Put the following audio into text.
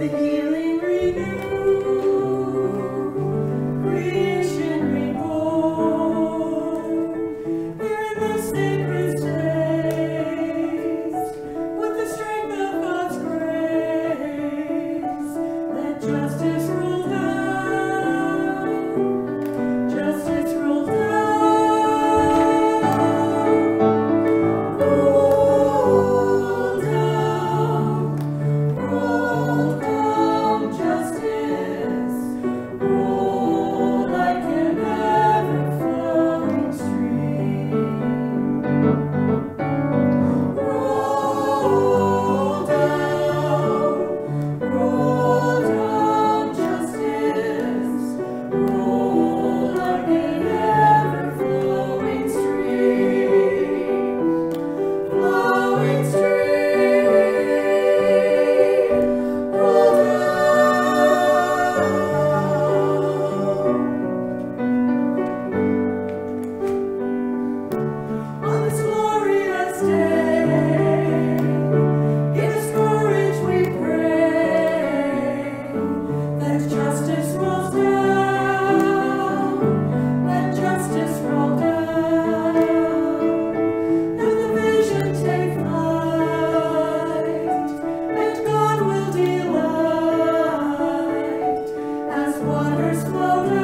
the year. waters flow